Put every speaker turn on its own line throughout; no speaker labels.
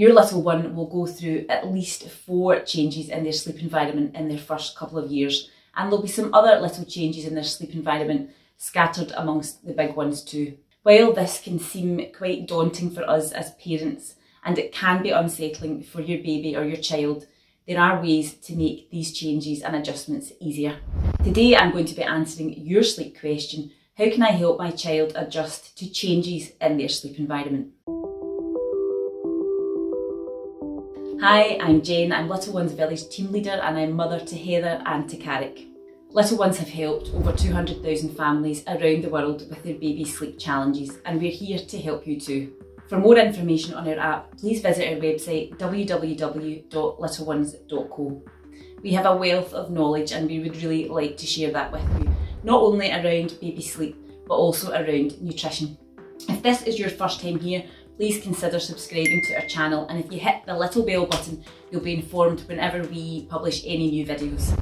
Your little one will go through at least four changes in their sleep environment in their first couple of years, and there'll be some other little changes in their sleep environment scattered amongst the big ones too. While this can seem quite daunting for us as parents, and it can be unsettling for your baby or your child, there are ways to make these changes and adjustments easier. Today I'm going to be answering your sleep question, how can I help my child adjust to changes in their sleep environment? Hi, I'm Jen, I'm Little Ones Village team leader and I'm mother to Heather and to Carrick. Little Ones have helped over 200,000 families around the world with their baby sleep challenges and we're here to help you too. For more information on our app, please visit our website www.littleones.co. We have a wealth of knowledge and we would really like to share that with you, not only around baby sleep, but also around nutrition. If this is your first time here, please consider subscribing to our channel and if you hit the little bell button, you'll be informed whenever we publish any new videos.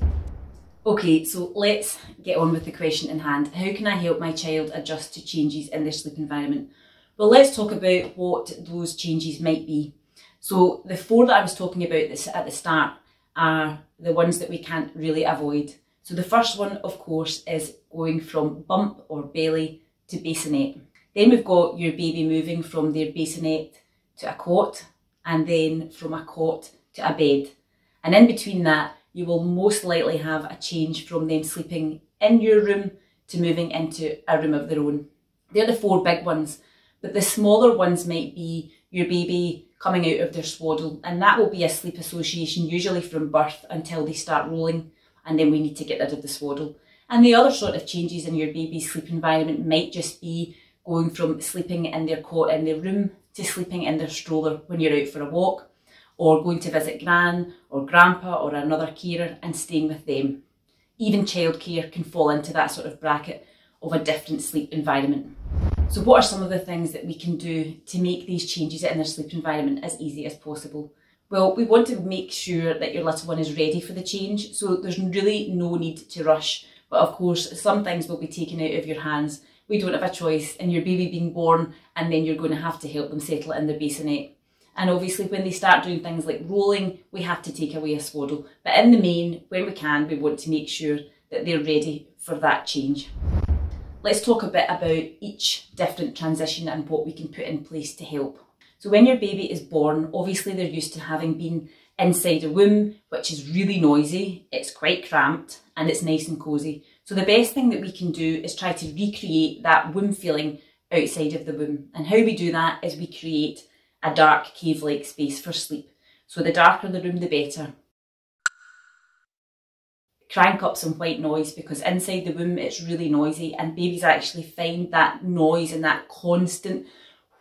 Okay, so let's get on with the question in hand. How can I help my child adjust to changes in their sleep environment? Well, let's talk about what those changes might be. So the four that I was talking about this at the start are the ones that we can't really avoid. So the first one, of course, is going from bump or belly to bassinet. Then we've got your baby moving from their bassinet to a cot and then from a cot to a bed. And in between that, you will most likely have a change from them sleeping in your room to moving into a room of their own. They're the four big ones, but the smaller ones might be your baby coming out of their swaddle, and that will be a sleep association, usually from birth until they start rolling, and then we need to get rid of the swaddle. And the other sort of changes in your baby's sleep environment might just be going from sleeping in their cot in their room to sleeping in their stroller when you're out for a walk, or going to visit gran or grandpa or another carer and staying with them. Even childcare can fall into that sort of bracket of a different sleep environment. So what are some of the things that we can do to make these changes in their sleep environment as easy as possible? Well, we want to make sure that your little one is ready for the change, so there's really no need to rush. But of course, some things will be taken out of your hands we don't have a choice and your baby being born and then you're going to have to help them settle in their bassinet. Eh? And obviously when they start doing things like rolling, we have to take away a swaddle. But in the main, when we can, we want to make sure that they're ready for that change. Let's talk a bit about each different transition and what we can put in place to help. So when your baby is born, obviously they're used to having been inside a womb, which is really noisy, it's quite cramped and it's nice and cosy. So the best thing that we can do is try to recreate that womb feeling outside of the womb. And how we do that is we create a dark cave-like space for sleep. So the darker the room, the better. Crank up some white noise because inside the womb it's really noisy and babies actually find that noise and that constant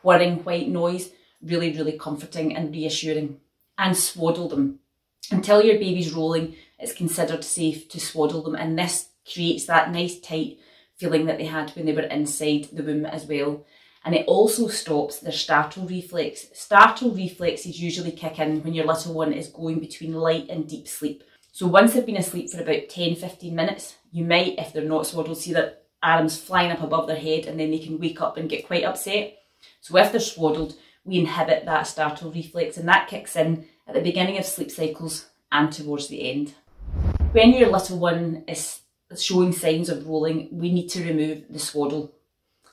whirring white noise really, really comforting and reassuring. And swaddle them. Until your baby's rolling, it's considered safe to swaddle them and this creates that nice tight feeling that they had when they were inside the womb as well. And it also stops their startle reflex. Startle reflexes usually kick in when your little one is going between light and deep sleep. So once they've been asleep for about 10-15 minutes, you might, if they're not swaddled, see their arms flying up above their head and then they can wake up and get quite upset. So if they're swaddled, we inhibit that startle reflex and that kicks in at the beginning of sleep cycles and towards the end. When your little one is showing signs of rolling, we need to remove the swaddle.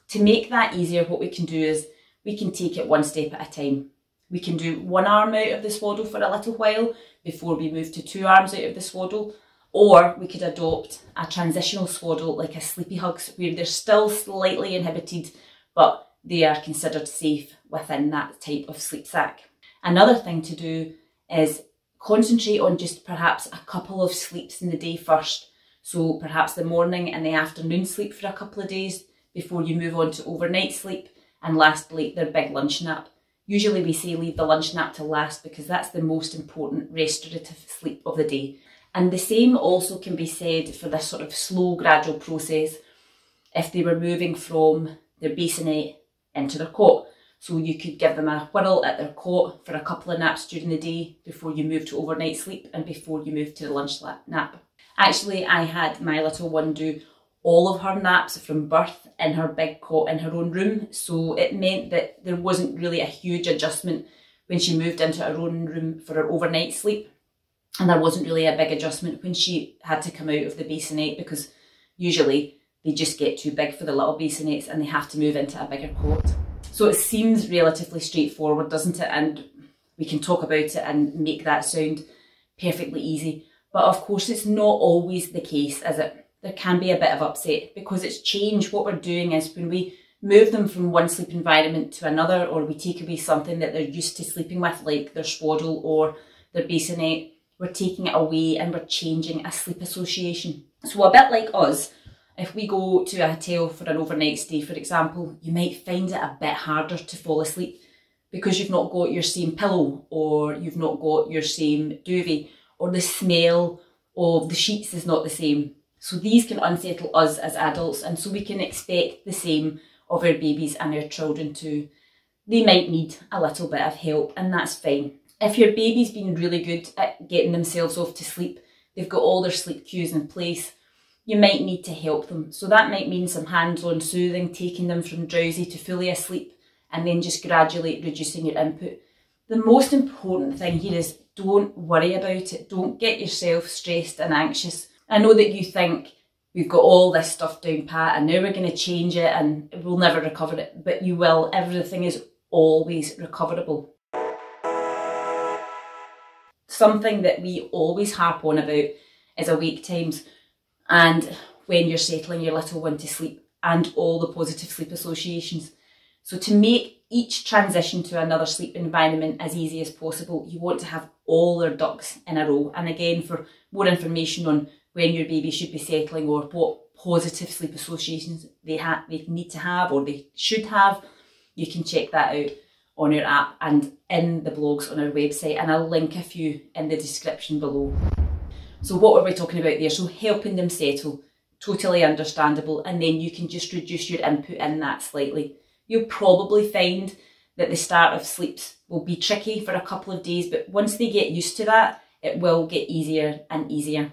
To make that easier, what we can do is we can take it one step at a time. We can do one arm out of the swaddle for a little while before we move to two arms out of the swaddle, or we could adopt a transitional swaddle like a sleepy hugs where they're still slightly inhibited, but they are considered safe within that type of sleep sack. Another thing to do is concentrate on just perhaps a couple of sleeps in the day first so perhaps the morning and the afternoon sleep for a couple of days before you move on to overnight sleep and lastly their big lunch nap. Usually we say leave the lunch nap to last because that's the most important restorative sleep of the day. And the same also can be said for this sort of slow gradual process if they were moving from their bassinet into their cot. So you could give them a whirl at their cot for a couple of naps during the day before you move to overnight sleep and before you move to the lunch nap. Actually, I had my little one do all of her naps from birth in her big cot in her own room. So it meant that there wasn't really a huge adjustment when she moved into her own room for her overnight sleep. And there wasn't really a big adjustment when she had to come out of the bassinet because usually they just get too big for the little bassinets and they have to move into a bigger cot. So it seems relatively straightforward, doesn't it? And we can talk about it and make that sound perfectly easy. But of course, it's not always the case, is it? There can be a bit of upset because it's change. What we're doing is when we move them from one sleep environment to another, or we take away something that they're used to sleeping with, like their swaddle or their bassinet, we're taking it away and we're changing a sleep association. So a bit like us, if we go to a hotel for an overnight stay, for example, you might find it a bit harder to fall asleep because you've not got your same pillow or you've not got your same duvet or the smell of the sheets is not the same. So these can unsettle us as adults and so we can expect the same of our babies and our children too. They might need a little bit of help and that's fine. If your baby's been really good at getting themselves off to sleep, they've got all their sleep cues in place, you might need to help them. So that might mean some hands-on soothing, taking them from drowsy to fully asleep and then just gradually reducing your input. The most important thing here is don't worry about it. Don't get yourself stressed and anxious. I know that you think we've got all this stuff down pat and now we're going to change it and we'll never recover it, but you will. Everything is always recoverable. Something that we always harp on about is awake times and when you're settling your little one to sleep and all the positive sleep associations. So to make each transition to another sleep environment as easy as possible, you want to have all their ducks in a row. And again, for more information on when your baby should be settling or what positive sleep associations they they need to have or they should have, you can check that out on our app and in the blogs on our website and I'll link a few in the description below. So what were we talking about there? So helping them settle, totally understandable, and then you can just reduce your input in that slightly. You'll probably find that the start of sleeps will be tricky for a couple of days, but once they get used to that, it will get easier and easier.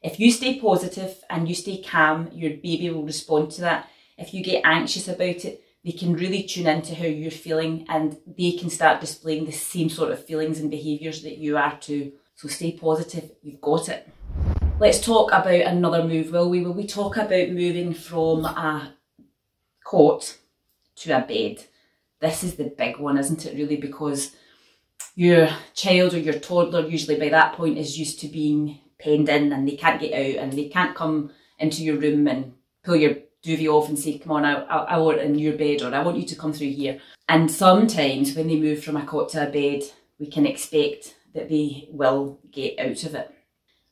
If you stay positive and you stay calm, your baby will respond to that. If you get anxious about it, they can really tune into how you're feeling and they can start displaying the same sort of feelings and behaviours that you are too. So stay positive, you've got it. Let's talk about another move, will we? Will we talk about moving from a cot to a bed. This is the big one, isn't it, really? Because your child or your toddler, usually by that point, is used to being penned in and they can't get out and they can't come into your room and pull your duvet off and say, come on, I, I, I want in your bed or I want you to come through here. And sometimes when they move from a cot to a bed, we can expect that they will get out of it.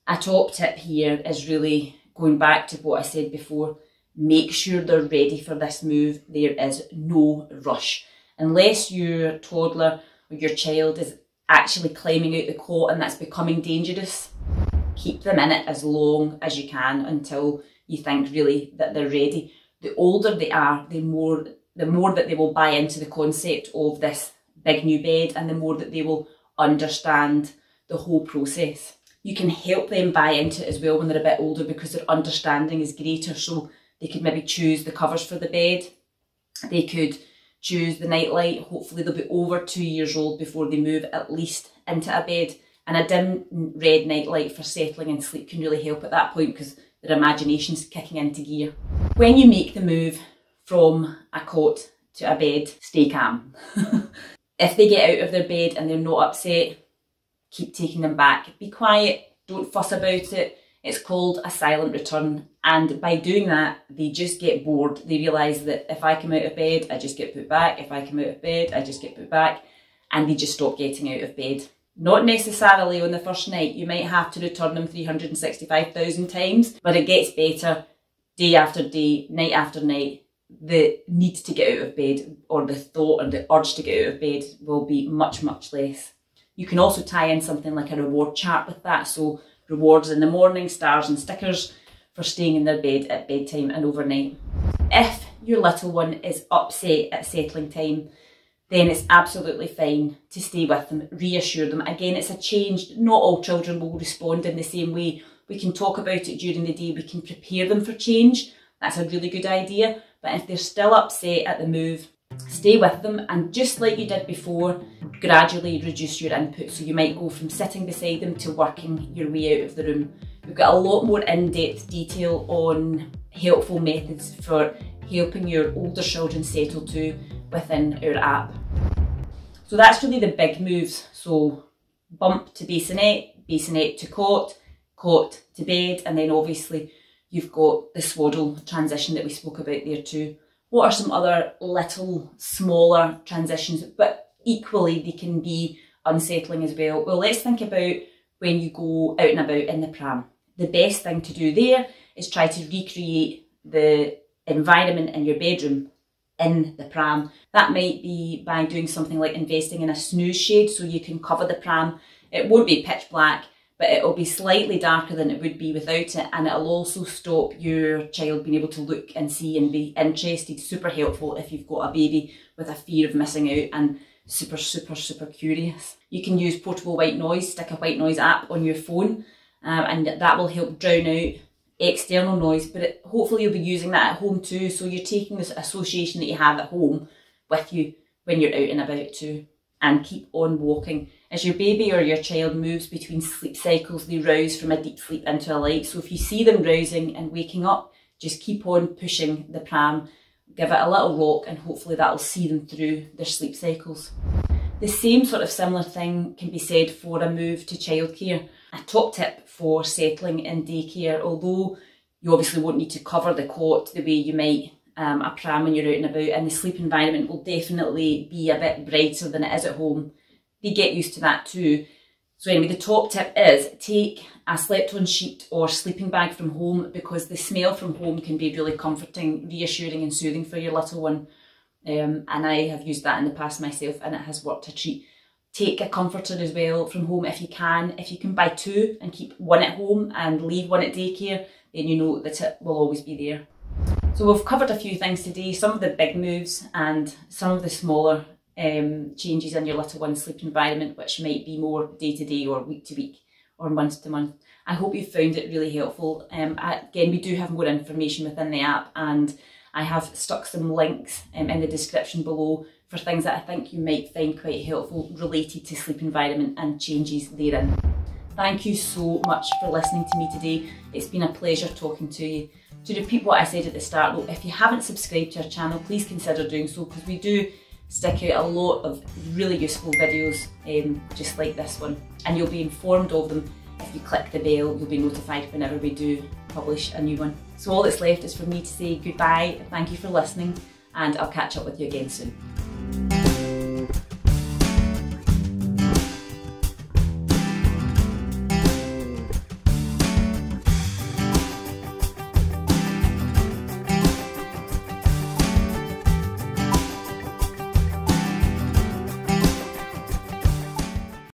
A top tip here is really going back to what I said before, make sure they're ready for this move. There is no rush. Unless your toddler or your child is actually climbing out the cot and that's becoming dangerous, keep them in it as long as you can until you think really that they're ready. The older they are, the more the more that they will buy into the concept of this big new bed and the more that they will understand the whole process. You can help them buy into it as well when they're a bit older because their understanding is greater. So they could maybe choose the covers for the bed. They could choose the nightlight. Hopefully they'll be over two years old before they move at least into a bed. And a dim red nightlight for settling and sleep can really help at that point because their imagination's kicking into gear. When you make the move from a cot to a bed, stay calm. if they get out of their bed and they're not upset, keep taking them back. Be quiet, don't fuss about it. It's called a silent return. And by doing that, they just get bored. They realise that if I come out of bed, I just get put back. If I come out of bed, I just get put back. And they just stop getting out of bed. Not necessarily on the first night. You might have to return them 365,000 times, but it gets better day after day, night after night. The need to get out of bed or the thought and the urge to get out of bed will be much, much less. You can also tie in something like a reward chart with that. So rewards in the morning, stars and stickers for staying in their bed at bedtime and overnight. If your little one is upset at settling time, then it's absolutely fine to stay with them, reassure them. Again, it's a change. Not all children will respond in the same way. We can talk about it during the day. We can prepare them for change. That's a really good idea. But if they're still upset at the move, Stay with them and just like you did before, gradually reduce your input. So you might go from sitting beside them to working your way out of the room. We've got a lot more in-depth detail on helpful methods for helping your older children settle to within our app. So that's really the big moves. So bump to bassinet, bassinet to cot, cot to bed, and then obviously you've got the swaddle transition that we spoke about there too. What are some other little smaller transitions, but equally they can be unsettling as well? Well, let's think about when you go out and about in the pram. The best thing to do there is try to recreate the environment in your bedroom in the pram. That might be by doing something like investing in a snooze shade so you can cover the pram. It won't be pitch black, but it'll be slightly darker than it would be without it and it'll also stop your child being able to look and see and be interested. Super helpful if you've got a baby with a fear of missing out and super, super, super curious. You can use portable white noise, stick a white noise app on your phone um, and that will help drown out external noise, but it, hopefully you'll be using that at home too. So you're taking this association that you have at home with you when you're out and about too. And keep on walking. As your baby or your child moves between sleep cycles, they rouse from a deep sleep into a light. So if you see them rousing and waking up, just keep on pushing the pram, give it a little rock, and hopefully that'll see them through their sleep cycles. The same sort of similar thing can be said for a move to childcare. A top tip for settling in daycare, although you obviously won't need to cover the cot the way you might um, a pram when you're out and about, and the sleep environment will definitely be a bit brighter than it is at home. They get used to that too. So anyway, the top tip is take a slept-on sheet or sleeping bag from home because the smell from home can be really comforting, reassuring and soothing for your little one. Um, and I have used that in the past myself and it has worked a treat. Take a comforter as well from home if you can. If you can buy two and keep one at home and leave one at daycare, then you know that it will always be there. So we've covered a few things today, some of the big moves and some of the smaller um, changes in your little one's sleep environment, which might be more day to day or week to week or month to month. I hope you found it really helpful. Um, again, we do have more information within the app and I have stuck some links um, in the description below for things that I think you might find quite helpful related to sleep environment and changes therein. Thank you so much for listening to me today. It's been a pleasure talking to you. To repeat what I said at the start though, if you haven't subscribed to our channel, please consider doing so because we do stick out a lot of really useful videos um, just like this one and you'll be informed of them if you click the bell, you'll be notified whenever we do publish a new one. So all that's left is for me to say goodbye, thank you for listening and I'll catch up with you again soon.